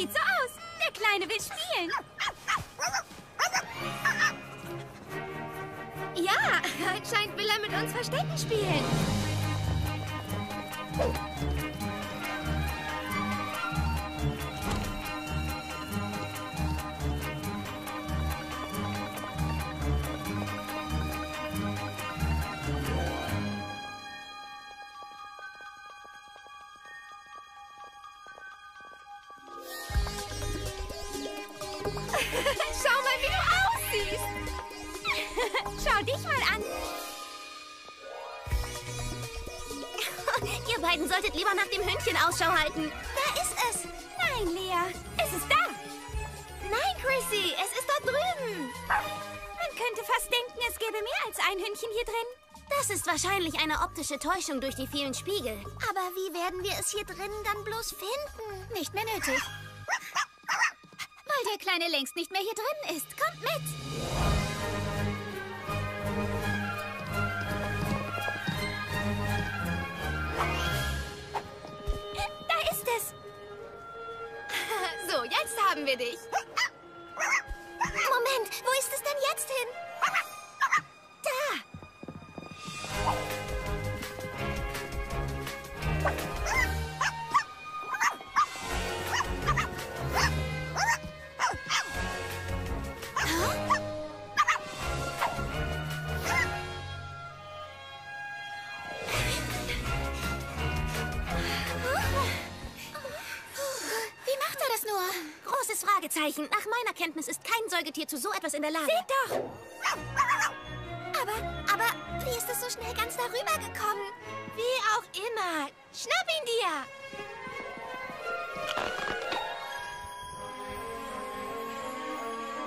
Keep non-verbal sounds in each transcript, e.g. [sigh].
Sieht so aus. Der Kleine will spielen. Ja, anscheinend will er mit uns Verstecken spielen. Optische Täuschung durch die vielen Spiegel. Aber wie werden wir es hier drinnen dann bloß finden? Nicht mehr nötig. Weil der Kleine längst nicht mehr hier drin ist. Kommt mit. Da ist es. [laughs] So, jetzt haben wir dich. Moment, wo ist es denn jetzt hin? Nach meiner Kenntnis ist kein Säugetier zu so etwas in der Lage. Seht doch. Aber, aber, wie ist es so schnell ganz darüber gekommen? Wie auch immer. Schnapp ihn dir.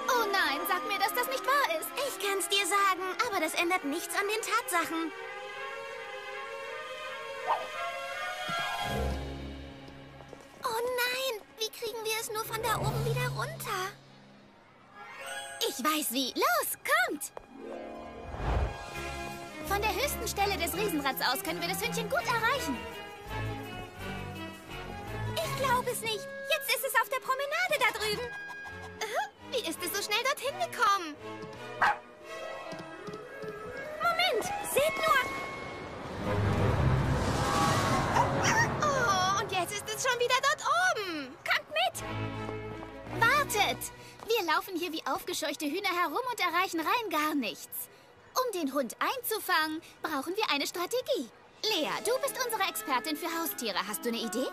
Oh nein, sag mir, dass das nicht wahr ist. Ich kann's dir sagen, aber das ändert nichts an den Tatsachen. Oh nein, wie kriegen wir es nur von da oben wieder runter? Ich weiß wie. Los, kommt! Von der höchsten Stelle des Riesenrads aus können wir das Hündchen gut erreichen. Ich glaube es nicht. Jetzt ist es auf der Promenade da drüben. Wie ist es so schnell dorthin gekommen? Moment, seht nur. Oh, und jetzt ist es schon wieder dort oben. Kommt mit. Wartet. Wir laufen hier wie aufgescheuchte Hühner herum und erreichen rein gar nichts. Um den Hund einzufangen, brauchen wir eine Strategie. Lea, du bist unsere Expertin für Haustiere. Hast du eine Idee?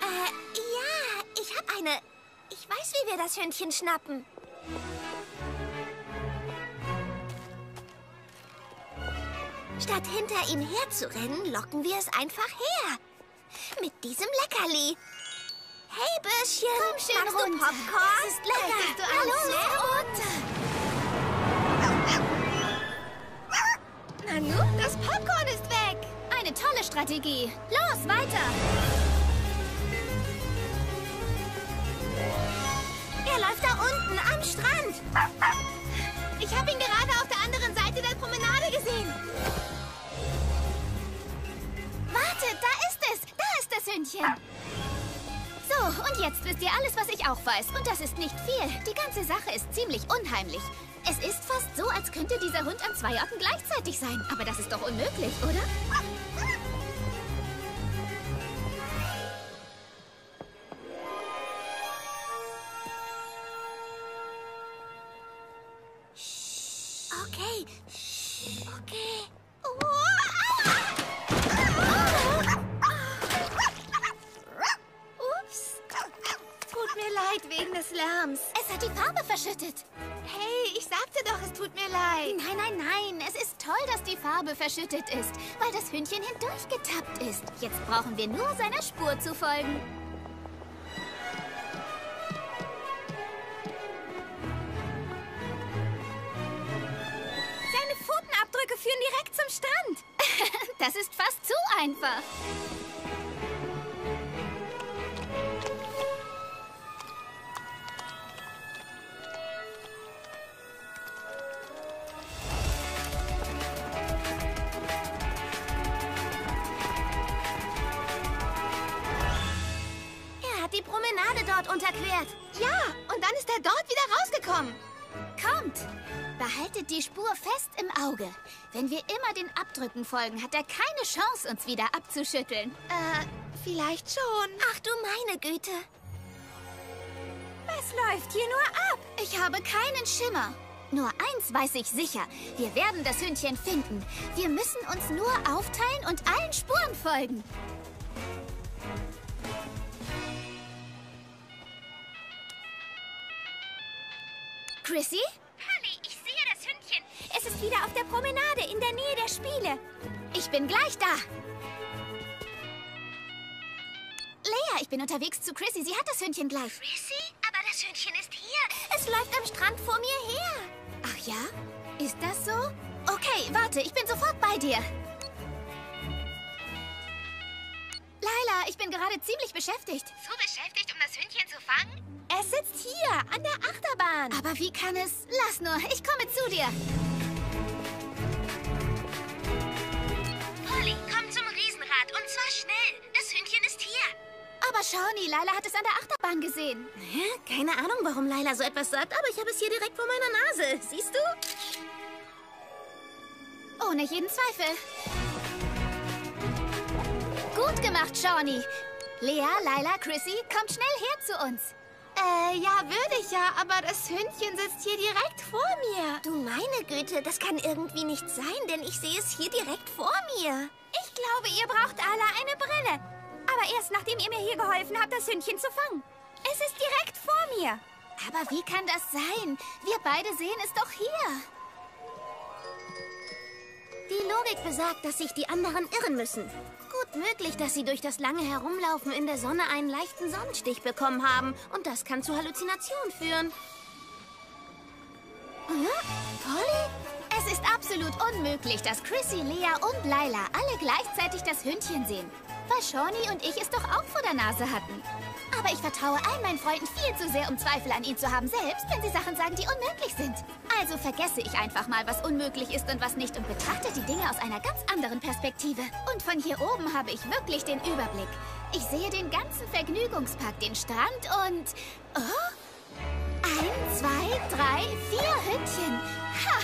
Äh, ja, ich habe eine. Ich weiß, wie wir das Hündchen schnappen. Statt hinter ihm herzurennen, locken wir es einfach her. Mit diesem Leckerli. Hey, Bürschchen. Komm schön magst du runter. Popcorn? Das ist lecker. Du Hallo, runter. Nanu, das Popcorn ist weg. Eine tolle Strategie. Los, weiter. Er läuft da unten am Strand. Ich habe ihn gerade auf der anderen Seite der Promenade gesehen. Wartet, da ist es. Da ist das Hündchen. So, und jetzt wisst ihr alles, was ich auch weiß. Und das ist nicht viel. Die ganze Sache ist ziemlich unheimlich. Es ist fast so, als könnte dieser Hund an zwei Orten gleichzeitig sein. Aber das ist doch unmöglich, oder? Verschüttet ist, weil das Hündchen hindurchgetappt ist. Jetzt brauchen wir nur seiner Spur zu folgen. Seine Pfotenabdrücke führen direkt zum Strand. [laughs] das ist fast zu einfach. Er unterquert. Ja, und dann ist er dort wieder rausgekommen. Kommt! Behaltet die Spur fest im Auge. Wenn wir immer den Abdrücken folgen, hat er keine Chance, uns wieder abzuschütteln. Äh, vielleicht schon. Ach du meine Güte. Was läuft hier nur ab? Ich habe keinen Schimmer. Nur eins weiß ich sicher. Wir werden das Hündchen finden. Wir müssen uns nur aufteilen und allen Spuren folgen. Chrissy? Polly, ich sehe das Hündchen. Es ist wieder auf der Promenade in der Nähe der Spiele. Ich bin gleich da. Lea, ich bin unterwegs zu Chrissy. Sie hat das Hündchen gleich. Chrissy? Aber das Hündchen ist hier. Es läuft am Strand vor mir her. Ach ja? Ist das so? Okay, warte, ich bin sofort bei dir. Laila, ich bin gerade ziemlich beschäftigt. So beschäftigt, um das Hündchen zu fangen? Es sitzt hier, an der Achterbahn. Aber wie kann es... Lass nur, ich komme zu dir. Polly, komm zum Riesenrad und zwar schnell. Das Hündchen ist hier. Aber Shawnee, Laila hat es an der Achterbahn gesehen. Hä? Keine Ahnung, warum Laila so etwas sagt, aber ich habe es hier direkt vor meiner Nase. Siehst du? Ohne jeden Zweifel. Gut gemacht, Shawnee. Lea, Laila, Chrissy, kommt schnell her zu uns. Äh, ja, würde ich ja, aber das Hündchen sitzt hier direkt vor mir. Du meine Güte, das kann irgendwie nicht sein, denn ich sehe es hier direkt vor mir. Ich glaube, ihr braucht alle eine Brille. Aber erst nachdem ihr mir hier geholfen habt, das Hündchen zu fangen. Es ist direkt vor mir. Aber wie kann das sein? Wir beide sehen es doch hier. Die Logik besagt, dass sich die anderen irren müssen. Möglich, dass sie durch das lange Herumlaufen in der Sonne einen leichten Sonnenstich bekommen haben. Und das kann zu Halluzinationen führen. Polly? Es ist absolut unmöglich, dass Chrissy, Lea und Laila alle gleichzeitig das Hündchen sehen. Weil Shawnee und ich es doch auch vor der Nase hatten. Aber ich vertraue all meinen Freunden viel zu sehr, um Zweifel an ihn zu haben, selbst wenn sie Sachen sagen, die unmöglich sind. Also vergesse ich einfach mal, was unmöglich ist und was nicht und betrachte die Dinge aus einer ganz anderen Perspektive. Und von hier oben habe ich wirklich den Überblick. Ich sehe den ganzen Vergnügungspark, den Strand und... Oh? Zwei, drei, vier Hündchen. Ha!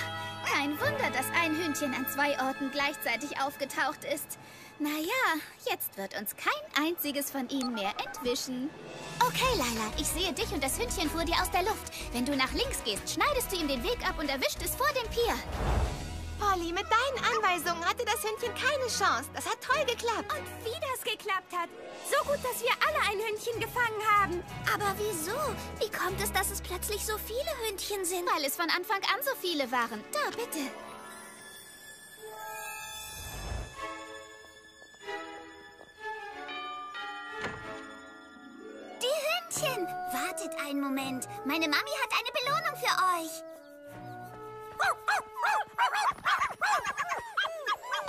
Kein Wunder, dass ein Hündchen an zwei Orten gleichzeitig aufgetaucht ist. Naja, jetzt wird uns kein einziges von ihnen mehr entwischen. Okay, Laila, ich sehe dich und das Hündchen vor dir aus der Luft. Wenn du nach links gehst, schneidest du ihm den Weg ab und erwischt es vor dem Pier. Polly, mit deinen Anweisungen hatte das Hündchen keine Chance. Das hat toll geklappt. Und wie das geklappt hat. So gut, dass wir alle ein Hündchen gefangen haben. Aber wieso? Wie kommt es, dass es plötzlich so viele Hündchen sind? Weil es von Anfang an so viele waren. Da, bitte. Die Hündchen! Wartet einen Moment. Meine Mami hat eine Belohnung für euch.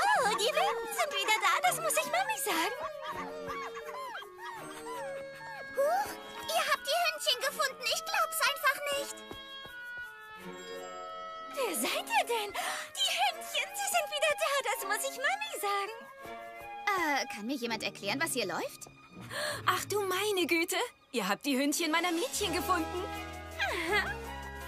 Oh, die Wilden sind wieder da. Das muss ich Mami sagen. Huch, ihr habt die Hündchen gefunden. Ich glaub's einfach nicht. Wer seid ihr denn? Die Hündchen, sie sind wieder da. Das muss ich Mami sagen. Äh, kann mir jemand erklären, was hier läuft? Ach du meine Güte! Ihr habt die Hündchen meiner Mädchen gefunden.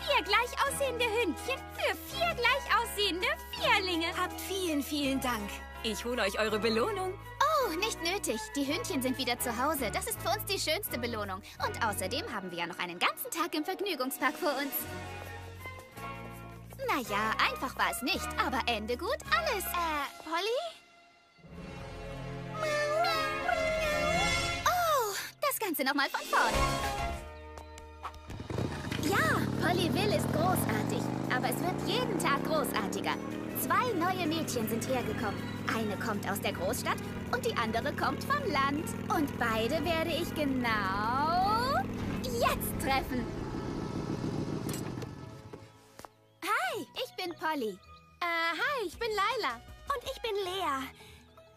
Vier gleich aussehende Hündchen für vier gleich aussehende Vierlinge. Habt vielen, vielen Dank. Ich hole euch eure Belohnung. Oh, nicht nötig. Die Hündchen sind wieder zu Hause. Das ist für uns die schönste Belohnung. Und außerdem haben wir ja noch einen ganzen Tag im Vergnügungspark vor uns. Naja, einfach war es nicht, aber Ende gut, alles. Äh, Polly? Oh, das Ganze nochmal von vorne. Ja, Pollyville ist großartig, aber es wird jeden Tag großartiger. Zwei neue Mädchen sind hergekommen. Eine kommt aus der Großstadt und die andere kommt vom Land. Und beide werde ich genau jetzt treffen. Hi, ich bin Polly. Äh, hi, ich bin Laila. Und ich bin Lea.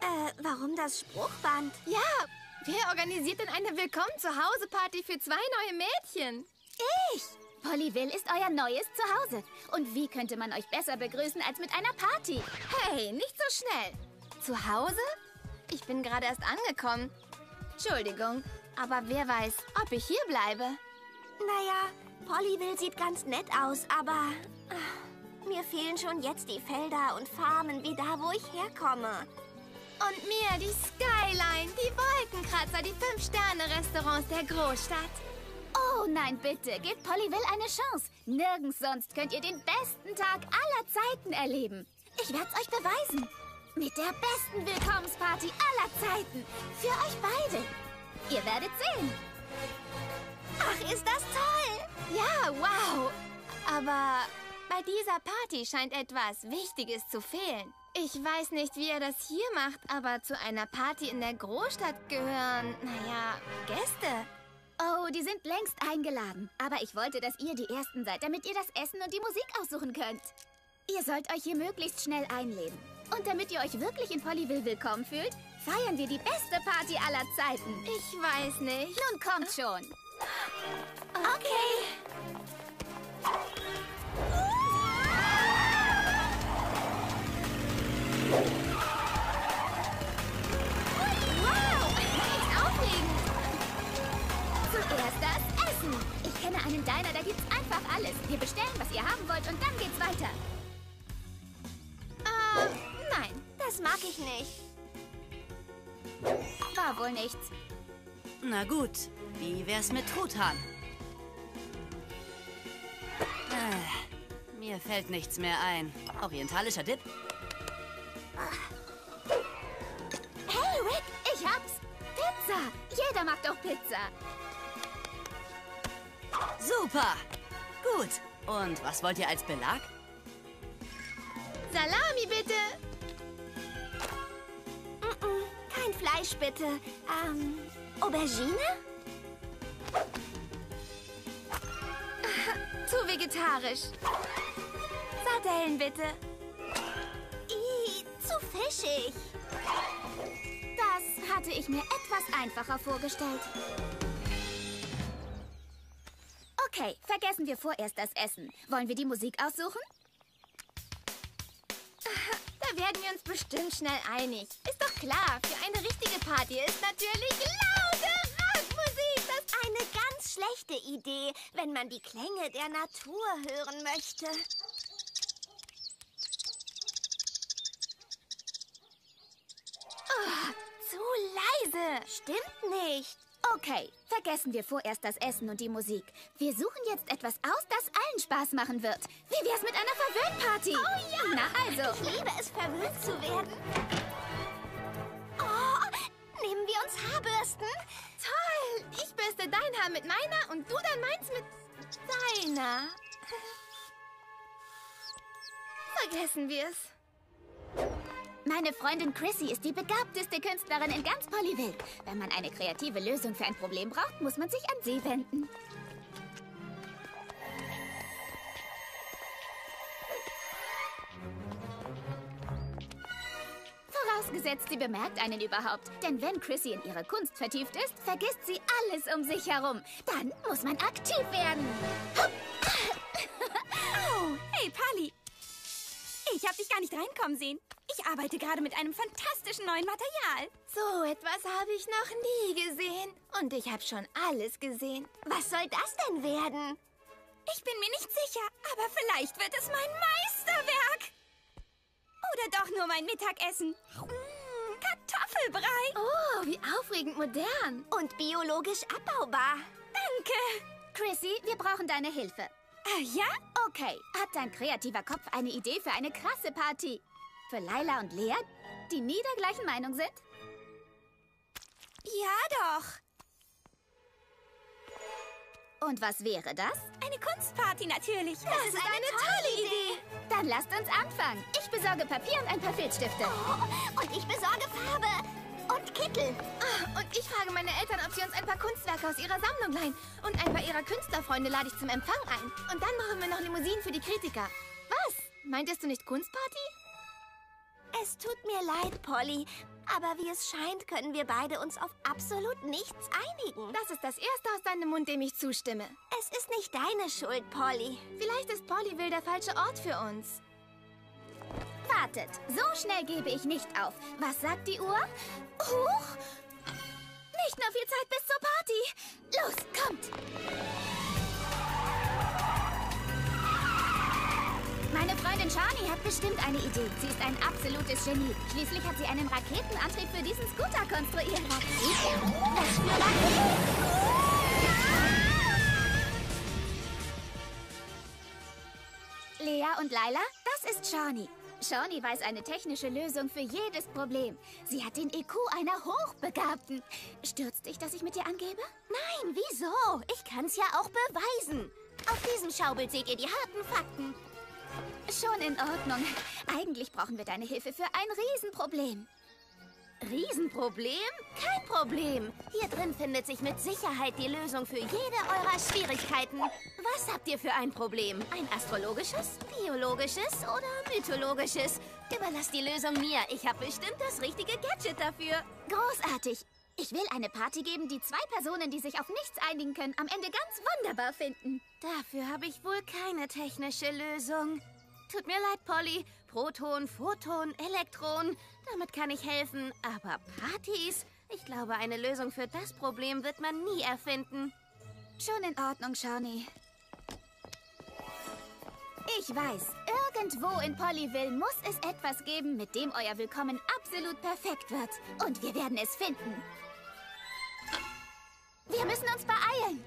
Äh, warum das Spruchband? Ja, wer organisiert denn eine Willkommen-zu-Hause-Party für zwei neue Mädchen? Ich! Pollyville ist euer neues Zuhause. Und wie könnte man euch besser begrüßen als mit einer Party? Hey, nicht so schnell. Zu Hause? Ich bin gerade erst angekommen. Entschuldigung, Aber wer weiß, ob ich hier bleibe. Naja, Pollyville sieht ganz nett aus, aber ah, mir fehlen schon jetzt die Felder und Farmen wie da, wo ich herkomme. Und mir die Skyline, die Wolkenkratzer, die Fünf-Sterne-Restaurants der Großstadt. Oh nein, bitte, gebt Pollyville eine Chance. Nirgends sonst könnt ihr den besten Tag aller Zeiten erleben. Ich werde es euch beweisen. Mit der besten Willkommensparty aller Zeiten. Für euch beide. Ihr werdet sehen. Ach, ist das toll! Ja, wow. Aber bei dieser Party scheint etwas Wichtiges zu fehlen. Ich weiß nicht, wie er das hier macht, aber zu einer Party in der Großstadt gehören, naja, Gäste. Oh, die sind längst eingeladen. Aber ich wollte, dass ihr die Ersten seid, damit ihr das Essen und die Musik aussuchen könnt. Ihr sollt euch hier möglichst schnell einleben. Und damit ihr euch wirklich in Pollyville willkommen fühlt, feiern wir die beste Party aller Zeiten. Ich weiß nicht. Nun kommt schon. Okay. Wow, Zuerst das Essen. Ich kenne einen Diner, da gibt's einfach alles. Wir bestellen, was ihr haben wollt und dann geht's weiter. Äh, nein. Das mag ich nicht. War wohl nichts. Na gut, wie wär's mit Truthahn? Äh, mir fällt nichts mehr ein. Orientalischer Dip? Hey, Rick, ich hab's. Pizza. Jeder mag doch Pizza. Super! Gut. Und was wollt ihr als Belag? Salami bitte. Mm-mm, kein Fleisch, bitte. Ähm, Aubergine? [laughs] Zu vegetarisch. Sardellen bitte. Ih, zu fischig. Das hatte ich mir etwas einfacher vorgestellt. Okay, vergessen wir vorerst das Essen. Wollen wir die Musik aussuchen? Da werden wir uns bestimmt schnell einig. Ist doch klar, für eine richtige Party ist natürlich laute Rockmusik das Eine ganz schlechte Idee, wenn man die Klänge der Natur hören möchte. zu leise. Stimmt nicht. Okay, vergessen wir vorerst das Essen und die Musik. Wir suchen jetzt etwas aus, das allen Spaß machen wird. Wie wär's mit einer Verwöhnparty? Oh ja! Na also. Ich liebe es, verwirrt zu werden. Oh, nehmen wir uns Haarbürsten? Toll. Ich bürste dein Haar mit meiner und du dann meins mit deiner. [laughs] Vergessen wir es. Meine Freundin Chrissy ist die begabteste Künstlerin in ganz Pollyville. Wenn man eine kreative Lösung für ein Problem braucht, muss man sich an sie wenden. Vorausgesetzt, sie bemerkt einen überhaupt. Denn wenn Chrissy in ihre Kunst vertieft ist, vergisst sie alles um sich herum. Dann muss man aktiv werden. [laughs] Oh, hey, Polly. Ich hab dich gar nicht reinkommen sehen. Ich arbeite gerade mit einem fantastischen neuen Material. So etwas habe ich noch nie gesehen. Und ich habe schon alles gesehen. Was soll das denn werden? Ich bin mir nicht sicher, aber vielleicht wird es mein Meisterwerk. Oder doch nur mein Mittagessen. Mmh, Kartoffelbrei. Oh, wie aufregend modern. Und biologisch abbaubar. Danke. Chrissy, wir brauchen deine Hilfe. Ah, ja? Okay, hat dein kreativer Kopf eine Idee für eine krasse Party? Für Laila und Lea, die nie der gleichen Meinung sind? Ja, doch. Und was wäre das? Eine Kunstparty natürlich. Das ist eine tolle Idee. Dann lasst uns anfangen. Ich besorge Papier und ein paar Filzstifte. Oh, und ich besorge Farbe. Und Kittel. Ah, Und ich frage meine Eltern, ob sie uns ein paar Kunstwerke aus ihrer Sammlung leihen. Und ein paar ihrer Künstlerfreunde lade ich zum Empfang ein. Und dann machen wir noch Limousinen für die Kritiker. Was? Meintest du nicht Kunstparty? Es tut mir leid, Polly. Aber wie es scheint, können wir beide uns auf absolut nichts einigen. Das ist das Erste aus deinem Mund, dem ich zustimme. Es ist nicht deine Schuld, Polly. Vielleicht ist Pollyville der falsche Ort für uns. Wartet, so schnell gebe ich nicht auf. Was sagt die Uhr? Huch! Nicht mehr viel Zeit bis zur Party. Los, kommt! Meine Freundin Shani hat bestimmt eine Idee. Sie ist ein absolutes Genie. Schließlich hat sie einen Raketenantrieb für diesen Scooter konstruiert. Was für Raketen? Lea und Laila, das ist Shani. Shani weiß eine technische Lösung für jedes Problem. Sie hat den IQ einer Hochbegabten. Stürzt dich, dass ich mit dir angebe? Nein, wieso? Ich kann's ja auch beweisen. Auf diesem Schaubild seht ihr die harten Fakten. Schon in Ordnung. Eigentlich brauchen wir deine Hilfe für ein Riesenproblem. Riesenproblem? Kein Problem. Hier drin findet sich mit Sicherheit die Lösung für jede eurer Schwierigkeiten. Was habt ihr für ein Problem? Ein astrologisches, biologisches oder mythologisches? Überlasst die Lösung mir. Ich habe bestimmt das richtige Gadget dafür. Großartig. Ich will eine Party geben, die zwei Personen, die sich auf nichts einigen können, am Ende ganz wunderbar finden. Dafür habe ich wohl keine technische Lösung. Tut mir leid, Polly. Proton, Photon, Elektron. Damit kann ich helfen. Aber Partys? Ich glaube, eine Lösung für das Problem wird man nie erfinden. Schon in Ordnung, Shawnee. Ich weiß, irgendwo in Pollyville muss es etwas geben, mit dem euer Willkommen absolut perfekt wird. Und wir werden es finden. Wir müssen uns beeilen.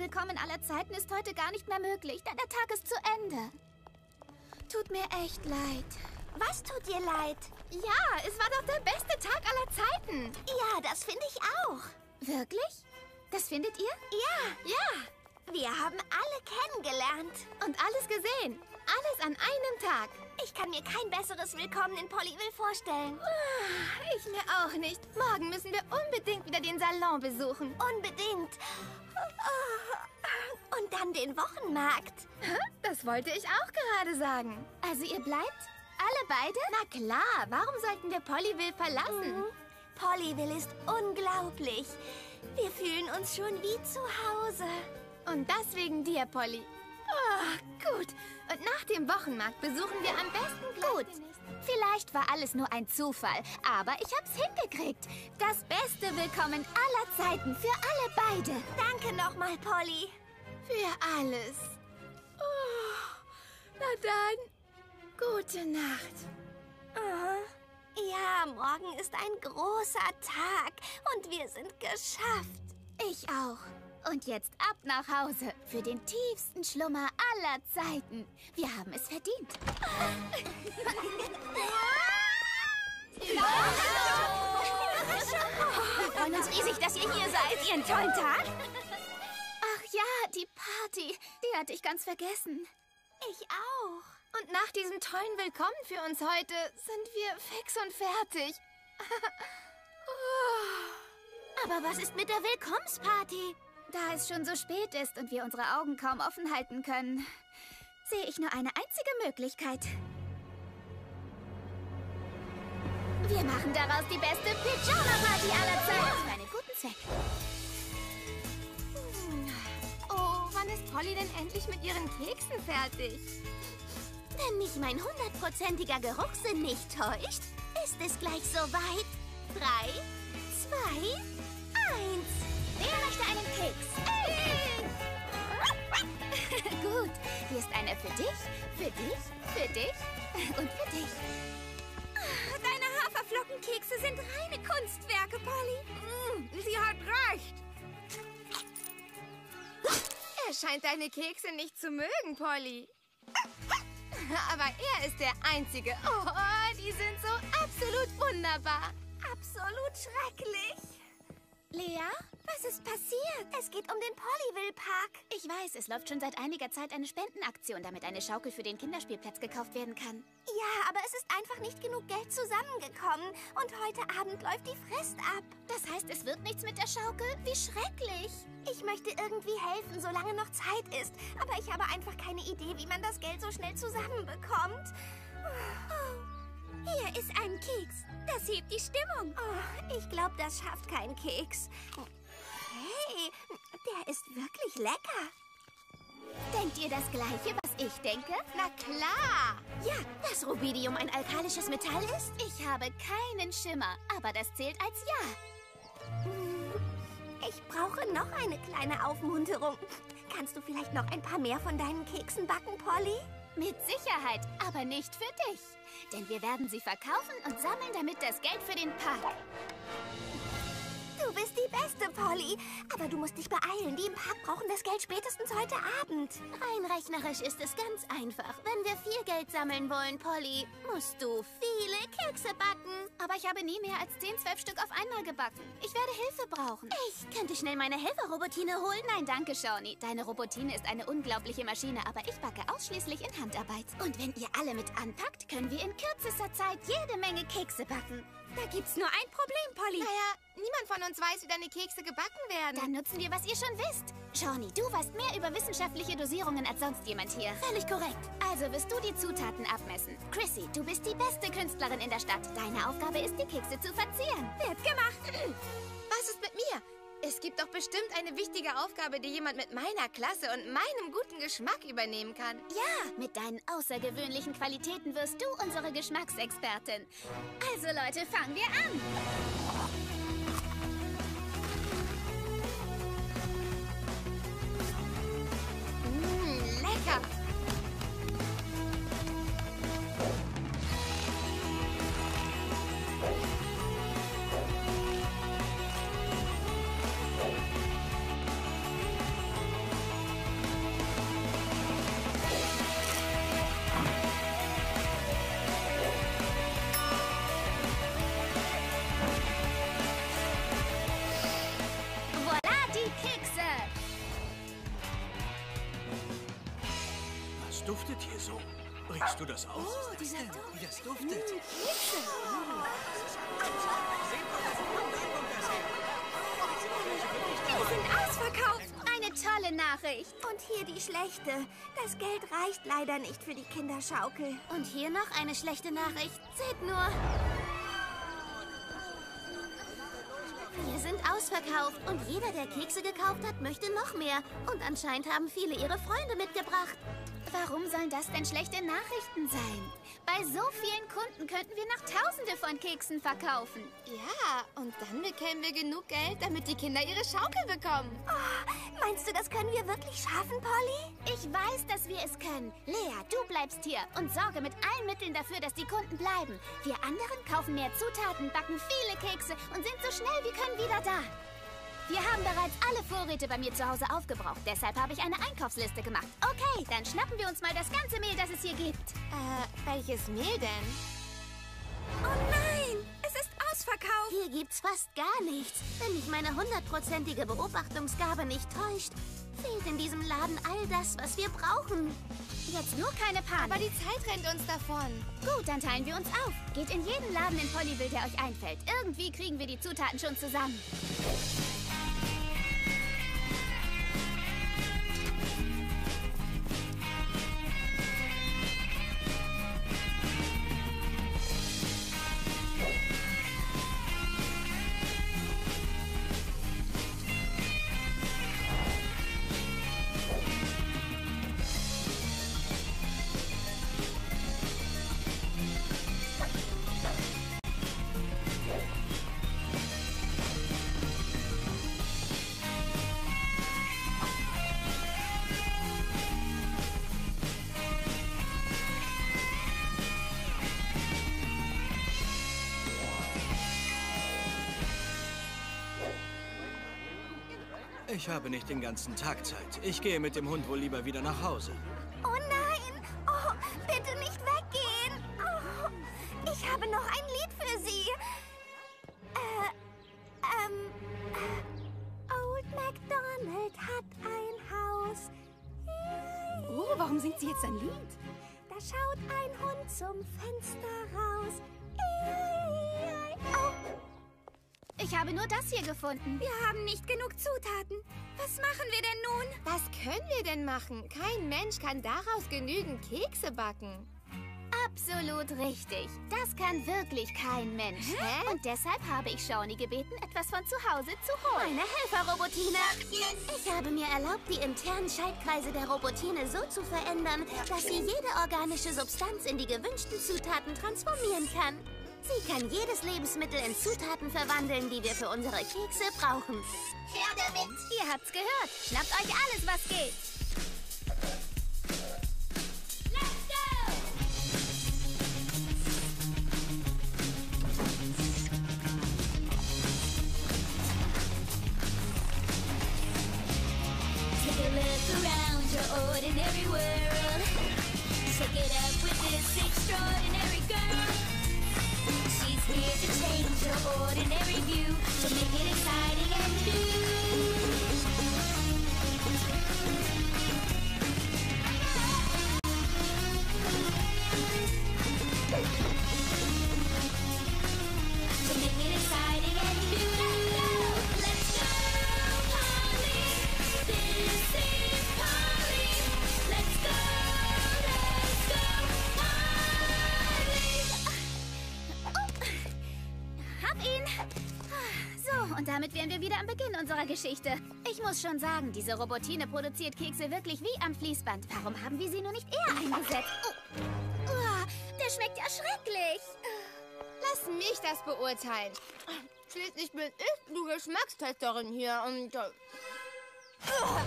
Willkommen aller Zeiten ist heute gar nicht mehr möglich, denn der Tag ist zu Ende. Tut mir echt leid. Was tut dir leid? Ja, es war doch der beste Tag aller Zeiten. Ja, das finde ich auch. Wirklich? Das findet ihr? Ja, Ja, wir haben alle kennengelernt. und alles gesehen. Alles an einem Tag. Ich kann mir kein besseres Willkommen in Pollyville vorstellen. Ich mir auch nicht. Morgen müssen wir unbedingt wieder den Salon besuchen. Unbedingt. Und dann den Wochenmarkt. Das wollte ich auch gerade sagen. Also ihr bleibt? Alle beide? Na klar, warum sollten wir Pollyville verlassen? Pollyville ist unglaublich. Wir fühlen uns schon wie zu Hause. Und das wegen dir, Polly. Ah, gut. Und nach dem Wochenmarkt besuchen wir am besten gleich Gut. Vielleicht war alles nur ein Zufall, aber ich hab's hingekriegt. Das beste Willkommen aller Zeiten für alle beide. Danke nochmal, Polly. Für alles. Oh, na dann, gute Nacht. Aha. Ja, morgen ist ein großer Tag und wir sind geschafft. Ich auch. Und jetzt ab nach Hause für den tiefsten Schlummer aller Zeiten. Wir haben es verdient. Wir freuen uns riesig, dass ihr hier seid. Ihren tollen Tag. Ach ja, die Party. Die hatte ich ganz vergessen. Ich auch. Und nach diesem tollen Willkommen für uns heute sind wir fix und fertig. [laughs] Aber was ist mit der Willkommensparty? Da es schon so spät ist und wir unsere Augen kaum offen halten können, sehe ich nur eine einzige Möglichkeit. Wir machen daraus die beste Pyjama-Party aller Zeiten. Für einen guten Zweck. Oh, wann ist Polly denn endlich mit ihren Keksen fertig? Wenn mich mein hundertprozentiger Geruchssinn nicht täuscht, ist es gleich soweit. Drei, zwei, eins. Wer möchte einen Keks? [laughs] Gut, hier ist einer für dich, für dich, für dich und für dich. Deine Haferflockenkekse sind reine Kunstwerke, Polly. sie hat recht. Er scheint deine Kekse nicht zu mögen, Polly. Aber er ist der Einzige. Oh, die sind so absolut wunderbar. Absolut schrecklich. Lea, was ist passiert? Es geht um den Pollyville Park. Ich weiß, es läuft schon seit einiger Zeit eine Spendenaktion, damit eine Schaukel für den Kinderspielplatz gekauft werden kann. Ja, aber es ist einfach nicht genug Geld zusammengekommen. Und heute Abend läuft die Frist ab. Das heißt, es wird nichts mit der Schaukel? Wie schrecklich! Ich möchte irgendwie helfen, solange noch Zeit ist. Aber ich habe einfach keine Idee, wie man das Geld so schnell zusammenbekommt. Hier ist ein Keks. Das hebt die Stimmung. Oh, ich glaube, das schafft kein Keks. Hey, der ist wirklich lecker. Denkt ihr das Gleiche, was ich denke? Na klar! Ja, dass Rubidium ein alkalisches Metall ist? Ich habe keinen Schimmer, aber das zählt als Ja. Hm, Ich brauche noch eine kleine Aufmunterung. Kannst du vielleicht noch ein paar mehr von deinen Keksen backen, Polly? Mit Sicherheit, aber nicht für dich. Denn wir werden sie verkaufen und sammeln damit das Geld für den Park. Du bist die Beste, Polly. Aber du musst dich beeilen. Die im Park brauchen das Geld spätestens heute Abend. Rein rechnerisch ist es ganz einfach. Wenn wir viel Geld sammeln wollen, Polly, musst du viele Kekse backen. Aber ich habe nie mehr als 10, 12 Stück auf einmal gebacken. Ich werde Hilfe brauchen. Ich könnte schnell meine Helferrobotine holen. Nein, danke, Shawnee. Deine Robotine ist eine unglaubliche Maschine, aber ich backe ausschließlich in Handarbeit. Und wenn ihr alle mit anpackt, können wir in kürzester Zeit jede Menge Kekse backen. Da gibt's nur ein Problem, Polly. Naja, niemand von uns weiß, wie deine Kekse gebacken werden. Dann nutzen wir, was ihr schon wisst. Shawnee, du weißt mehr über wissenschaftliche Dosierungen als sonst jemand hier. Völlig korrekt. Also wirst du die Zutaten abmessen. Chrissy, du bist die beste Künstlerin in der Stadt. Deine Aufgabe ist, die Kekse zu verzieren. Wird gemacht. Es gibt doch bestimmt eine wichtige Aufgabe, die jemand mit meiner Klasse und meinem guten Geschmack übernehmen kann. Ja, mit deinen außergewöhnlichen Qualitäten wirst du unsere Geschmacksexpertin. Also Leute, fangen wir an. Wie das duftet. Wir sind ausverkauft. Eine tolle Nachricht. Und hier die schlechte. Das Geld reicht leider nicht für die Kinderschaukel. Und hier noch eine schlechte Nachricht. Seht nur. Wir sind ausverkauft und jeder, der Kekse gekauft hat, möchte noch mehr. Und anscheinend haben viele ihre Freunde mitgebracht. Warum sollen das denn schlechte Nachrichten sein? Bei so vielen Kunden könnten wir noch Tausende von Keksen verkaufen. Ja, und dann bekämen wir genug Geld, damit die Kinder ihre Schaukel bekommen. Oh, meinst du, das können wir wirklich schaffen, Polly? Ich weiß, dass wir es können. Lea, du bleibst hier und sorge mit allen Mitteln dafür, dass die Kunden bleiben. Wir anderen kaufen mehr Zutaten, backen viele Kekse und sind so schnell wie können wieder da. Wir haben bereits alle Vorräte bei mir zu Hause aufgebraucht. Deshalb habe ich eine Einkaufsliste gemacht. Okay, dann schnappen wir uns mal das ganze Mehl, das es hier gibt. Äh, welches Mehl denn? Oh nein, es ist ausverkauft. Hier gibt's fast gar nichts. Wenn mich meine hundertprozentige Beobachtungsgabe nicht täuscht, fehlt in diesem Laden all das, was wir brauchen. Jetzt nur keine Panik. Aber die Zeit rennt uns davon. Gut, dann teilen wir uns auf. Geht in jeden Laden in Pollyville, der euch einfällt. Irgendwie kriegen wir die Zutaten schon zusammen. Ich habe nicht den ganzen Tag Zeit. Ich gehe mit dem Hund wohl lieber wieder nach Hause. Oh nein! Oh, bitte nicht weggehen! Oh, ich habe noch ein Lied für Sie. Äh, ähm, äh, sammelt, hat ein Haus. Oh, warum singt sie jetzt ein Lied? Da schaut ein Hund zum Fenster raus. Oh. Ich habe nur das hier gefunden. Wir können wir denn machen? Kein Mensch kann daraus genügend Kekse backen. Absolut richtig. Das kann wirklich kein Mensch. Hä? Und deshalb habe ich Shawnee gebeten, etwas von zu Hause zu holen. Meine Helferrobotine. Ich habe mir erlaubt, die internen Schaltkreise der Robotine so zu verändern, dass sie jede organische Substanz in die gewünschten Zutaten transformieren kann. Sie kann jedes Lebensmittel in Zutaten verwandeln, die wir für unsere Kekse brauchen. Her damit! Ihr habt's gehört. Schnappt euch alles, was geht. Take a look around your ordinary world. Check it out with this extraordinary girl. Here to change your ordinary view, to make it exciting and new. Am Beginn unserer Geschichte. Ich muss schon sagen, diese Robotine produziert Kekse wirklich wie am Fließband. Warum haben wir sie nur nicht eher eingesetzt? Oh, Uah, der schmeckt ja schrecklich. Lass mich das beurteilen. Schließlich bin ich die Geschmackstesterin hier und... Ugh,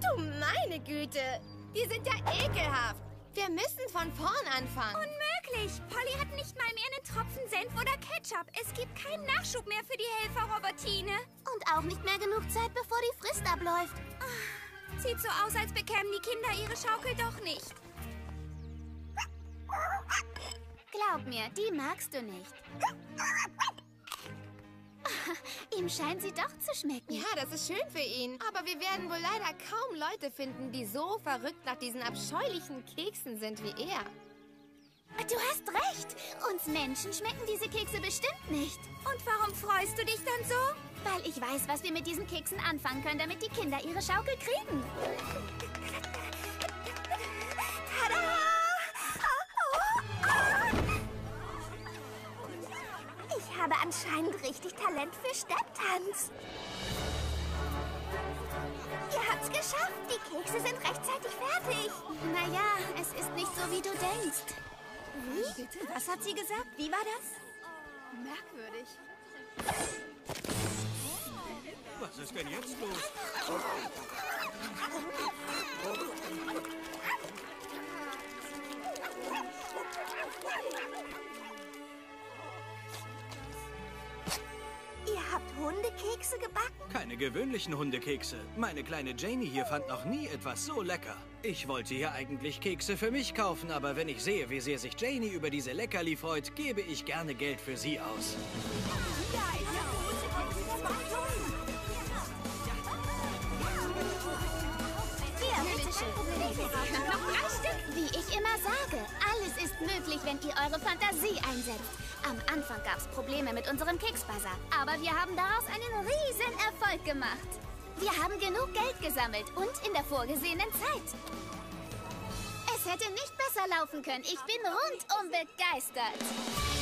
du meine Güte, die sind ja ekelhaft. Wir müssen von vorn anfangen. Unmöglich. Polly hat nicht mal mehr einen Tropfen Senf oder Ketchup. Es gibt keinen Nachschub mehr für die Helferrobotine. Und auch nicht mehr genug Zeit, bevor die Frist abläuft. Sieht so aus, als bekämen die Kinder ihre Schaukel doch nicht. Glaub mir, die magst du nicht. [laughs] [laughs] Ihm scheint sie doch zu schmecken. Ja, das ist schön für ihn. Aber wir werden wohl leider kaum Leute finden, die so verrückt nach diesen abscheulichen Keksen sind wie er. Du hast recht. Uns Menschen schmecken diese Kekse bestimmt nicht. Und warum freust du dich dann so? Weil ich weiß, was wir mit diesen Keksen anfangen können, damit die Kinder ihre Schaukel kriegen. Anscheinend richtig Talent für Stepptanz. Ihr habt's geschafft. Die Kekse sind rechtzeitig fertig. Naja, es ist nicht so, wie du denkst. Bitte? Was hat sie gesagt? Wie war das? Merkwürdig. Was ist denn jetzt los? Hundekekse gebacken? Keine gewöhnlichen Hundekekse. Meine kleine Janie hier fand noch nie etwas so lecker. Ich wollte hier eigentlich Kekse für mich kaufen, aber wenn ich sehe, wie sehr sich Janie über diese Leckerli freut, gebe ich gerne Geld für sie aus. Wie ich immer sage, alles ist möglich, wenn ihr eure Fantasie einsetzt. Am Anfang gab es Probleme mit unserem Keksbazar, aber wir haben daraus einen riesen Erfolg gemacht. Wir haben genug Geld gesammelt und in der vorgesehenen Zeit. Es hätte nicht besser laufen können. Ich bin rundum begeistert.